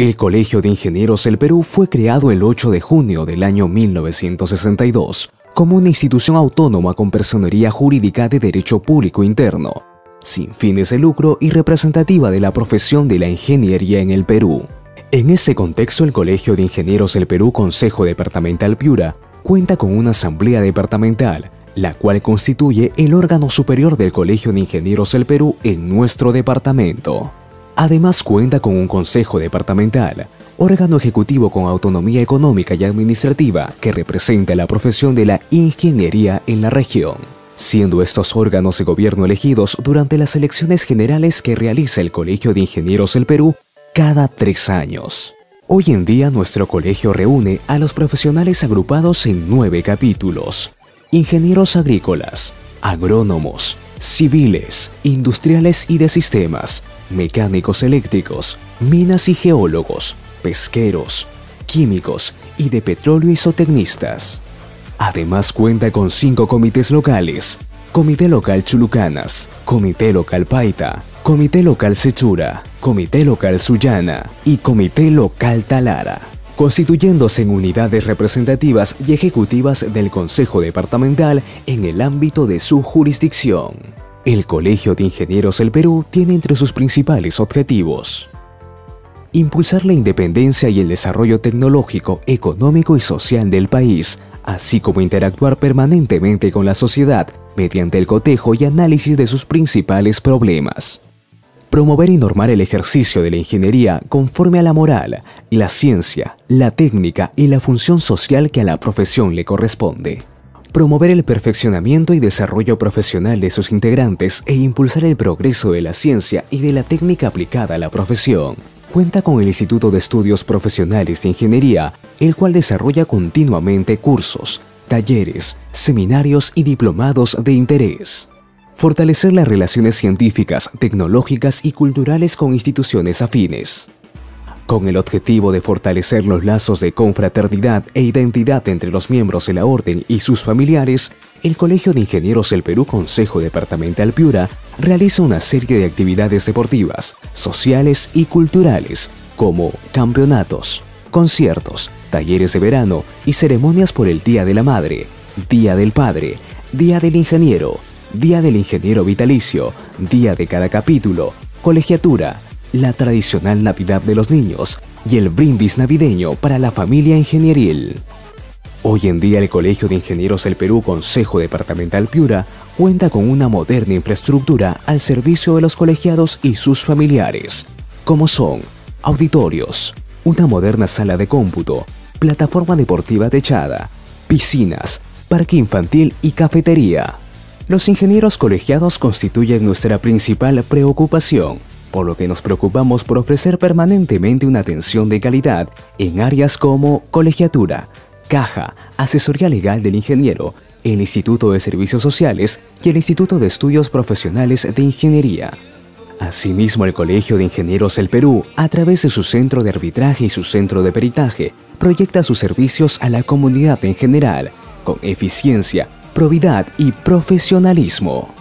El Colegio de Ingenieros del Perú fue creado el 8 de junio del año 1962 como una institución autónoma con personería jurídica de derecho público interno, sin fines de lucro y representativa de la profesión de la ingeniería en el Perú. En ese contexto, el Colegio de Ingenieros del Perú Consejo Departamental Piura cuenta con una asamblea departamental, la cual constituye el órgano superior del Colegio de Ingenieros del Perú en nuestro departamento. Además cuenta con un consejo departamental, órgano ejecutivo con autonomía económica y administrativa que representa la profesión de la ingeniería en la región, siendo estos órganos de gobierno elegidos durante las elecciones generales que realiza el Colegio de Ingenieros del Perú cada tres años. Hoy en día nuestro colegio reúne a los profesionales agrupados en nueve capítulos. Ingenieros agrícolas, agrónomos, civiles, industriales y de sistemas, mecánicos eléctricos, minas y geólogos, pesqueros, químicos y de petróleo y zootecnistas. Además cuenta con cinco comités locales, Comité Local Chulucanas, Comité Local Paita, Comité Local Sechura, Comité Local Sullana y Comité Local Talara, constituyéndose en unidades representativas y ejecutivas del Consejo Departamental en el ámbito de su jurisdicción. El Colegio de Ingenieros del Perú tiene entre sus principales objetivos impulsar la independencia y el desarrollo tecnológico, económico y social del país, así como interactuar permanentemente con la sociedad mediante el cotejo y análisis de sus principales problemas. Promover y normar el ejercicio de la ingeniería conforme a la moral, la ciencia, la técnica y la función social que a la profesión le corresponde. Promover el perfeccionamiento y desarrollo profesional de sus integrantes e impulsar el progreso de la ciencia y de la técnica aplicada a la profesión cuenta con el Instituto de Estudios Profesionales de Ingeniería, el cual desarrolla continuamente cursos, talleres, seminarios y diplomados de interés. Fortalecer las relaciones científicas, tecnológicas y culturales con instituciones afines. Con el objetivo de fortalecer los lazos de confraternidad e identidad entre los miembros de la Orden y sus familiares, el Colegio de Ingenieros del Perú Consejo Departamental Piura realiza una serie de actividades deportivas, sociales y culturales, como campeonatos, conciertos, talleres de verano y ceremonias por el Día de la Madre, Día del Padre, Día del Ingeniero, Día del Ingeniero Vitalicio, Día de cada capítulo, colegiatura, la tradicional Navidad de los niños y el brindis navideño para la familia ingenieril. Hoy en día el Colegio de Ingenieros del Perú Consejo Departamental Piura cuenta con una moderna infraestructura al servicio de los colegiados y sus familiares, como son auditorios, una moderna sala de cómputo, plataforma deportiva techada, piscinas, parque infantil y cafetería. Los ingenieros colegiados constituyen nuestra principal preocupación por lo que nos preocupamos por ofrecer permanentemente una atención de calidad en áreas como colegiatura, caja, asesoría legal del ingeniero, el Instituto de Servicios Sociales y el Instituto de Estudios Profesionales de Ingeniería. Asimismo, el Colegio de Ingenieros del Perú, a través de su centro de arbitraje y su centro de peritaje, proyecta sus servicios a la comunidad en general, con eficiencia, probidad y profesionalismo.